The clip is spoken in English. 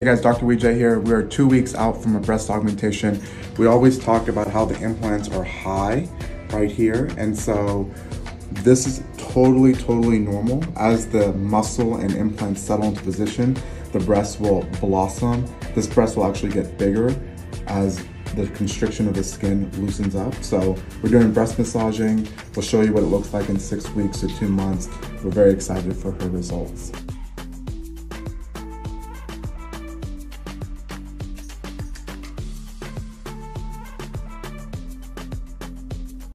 Hey guys, Dr. Wijay here. We are two weeks out from a breast augmentation. We always talk about how the implants are high right here. And so this is totally, totally normal. As the muscle and implants settle into position, the breast will blossom. This breast will actually get bigger as the constriction of the skin loosens up. So we're doing breast massaging. We'll show you what it looks like in six weeks or two months. We're very excited for her results.